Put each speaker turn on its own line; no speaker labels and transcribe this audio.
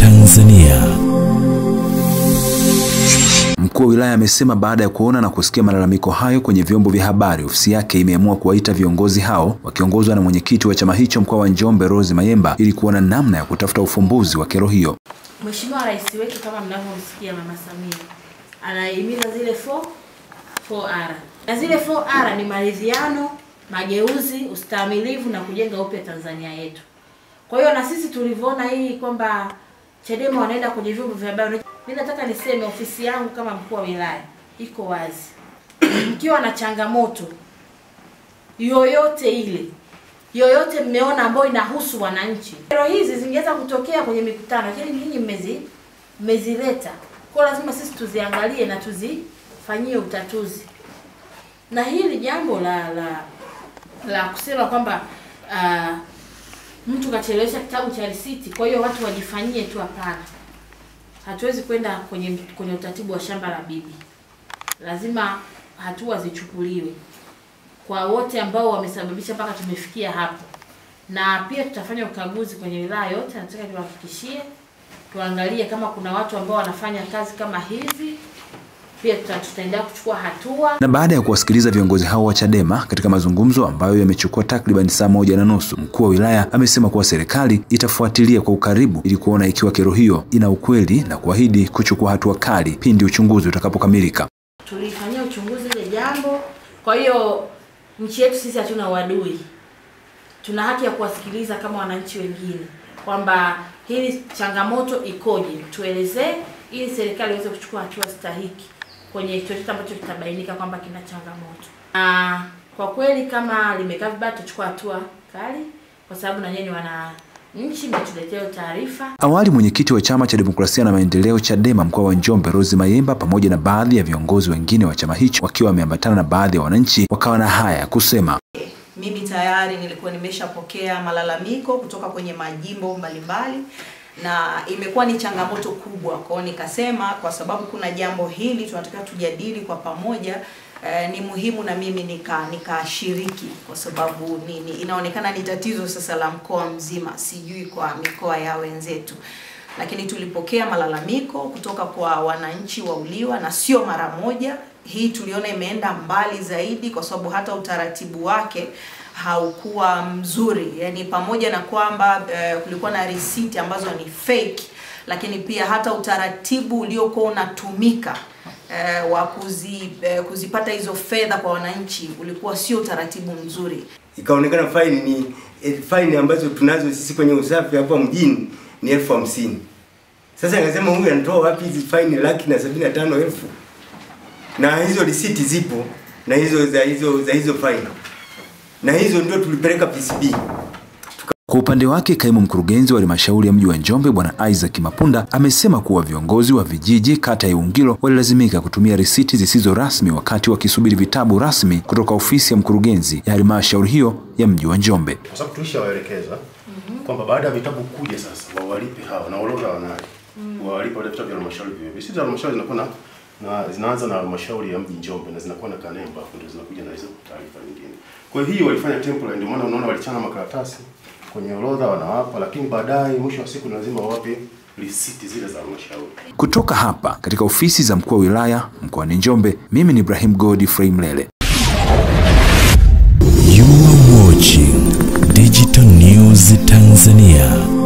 Tanzania.
Mkuu wa wilaya amesema baada ya kuona na kusikia malalamiko hayo kwenye vyombo vya habari, ofisi yake imeamua kuwaita viongozi hao wakiongozwa na mwenyekiti wa chama hicho mkoa wa Njombe Rose Mayemba ili kuona namna ya kutafuta ufumbuzi wa kero hiyo.
Mheshimiwa Rais wetu kama mnavyomsikia Mama Samia anahimiza zile 4 4R na zile 4R ni maridhiano, mageuzi, ustahimilivu na kujenga upya Tanzania yetu. Kwa hiyo na sisi tulivyoona hii kwamba Chadema wanaenda kwenye vyombo vya habari, mimi nataka niseme ofisi yangu kama mkuu wa wilaya iko wazi. Mkiwa na changamoto yoyote ile yoyote mmeona ambayo inahusu wananchi, kero hizi zingeweza kutokea kwenye mikutano, lakini nyinyi mmezi mmezileta kwa, lazima sisi tuziangalie na tuzifanyie utatuzi. Na hili jambo la la la kusema kwamba uh, mtu kachelewesha kitabu cha risiti, kwa hiyo watu wajifanyie tu, hapana. Hatuwezi kwenda kwenye kwenye utaratibu wa shamba la bibi, lazima hatua zichukuliwe kwa wote ambao wamesababisha mpaka tumefikia hapo, na pia tutafanya ukaguzi kwenye wilaya yote. Nataka niwahakikishie, tuangalie kama kuna watu ambao wanafanya kazi kama hizi, pia tuta- tutaendelea kuchukua hatua.
Na baada ya kuwasikiliza viongozi hao wa Chadema katika mazungumzo ambayo yamechukua takriban saa moja na nusu, mkuu wa wilaya amesema kuwa serikali itafuatilia kwa ukaribu ili kuona ikiwa kero hiyo ina ukweli na kuahidi kuchukua hatua kali pindi uchunguzi utakapokamilika.
Tulifanyia uchunguzi ile jambo. Kwa hiyo nchi yetu sisi hatuna uadui, tuna haki ya kuwasikiliza kama wananchi wengine kwamba hili changamoto ikoje, tuelezee ili serikali iweze kuchukua hatua stahiki kwenye chochote ambacho kitabainika kwamba kina changamoto. Na kwa kweli kama limekaa vibaya, tuchukua hatua kali, kwa sababu na nyinyi wana nchi mmetuletea taarifa.
Awali mwenyekiti wa chama cha demokrasia na maendeleo Chadema mkoa wa Njombe Rose Mayemba pamoja na baadhi ya viongozi wengine wa chama hicho wakiwa wameambatana na baadhi ya wananchi wakawa na haya ya kusema.
Mimi tayari nilikuwa nimeshapokea malalamiko kutoka kwenye majimbo mbalimbali na imekuwa ni changamoto kubwa. kwao. nikasema kwa sababu kuna jambo hili tunatakiwa tujadili kwa pamoja, eh, ni muhimu na mimi nika nikashiriki kwa sababu ni, ni, inaonekana ni tatizo sasa la mkoa mzima, sijui kwa mikoa ya wenzetu lakini tulipokea malalamiko kutoka kwa wananchi wa Uliwa na sio mara moja. Hii tuliona imeenda mbali zaidi, kwa sababu hata utaratibu wake haukuwa mzuri, yaani pamoja na kwamba eh, kulikuwa na risiti ambazo ni fake, lakini pia hata utaratibu uliokuwa unatumika eh, wa kuzi, eh, kuzipata hizo fedha kwa wananchi ulikuwa sio utaratibu mzuri.
ikaonekana faini ni eh, faini ambazo tunazo sisi kwenye usafi hapa mjini ni elfu hamsini. Sasa nikasema huyu anatoa wapi hizi faini laki na sabini na tano elfu? Na hizo risiti zipo na hizo za hizo za hizo faini, na hizo ndio tulipeleka PCB.
Kwa upande wake kaimu mkurugenzi wa halmashauri ya mji wa Njombe bwana Isaac Mapunda amesema kuwa viongozi wa vijiji kata ya Iwungilo walilazimika kutumia risiti zisizo rasmi wakati wakisubiri vitabu rasmi kutoka ofisi ya mkurugenzi ya halmashauri hiyo ya mji wa Njombe.
kwa sababu tulishawaelekeza kwamba baada ya vitabu kuja sasa wawalipe hawa na orodha wanayo wawalipe wale vitabu vya halmashauri vile Risiti Sisi za halmashauri zinakuwa na na zinaanza na halmashauri ya mji Njombe na zinakuwa na kanemba hapo ndio zinakuja na hizo taarifa nyingine. Kwa hiyo hii walifanya temporary, ndio maana unaona walichana makaratasi kwenye orodha wanawapa, lakini baadaye mwisho wa siku lazima wape risiti zile za halmashauri.
Kutoka hapa katika ofisi za mkuu wa wilaya mkoani Njombe, mimi ni Ibrahim Godfrey Mlele.
You are watching Digital News Tanzania.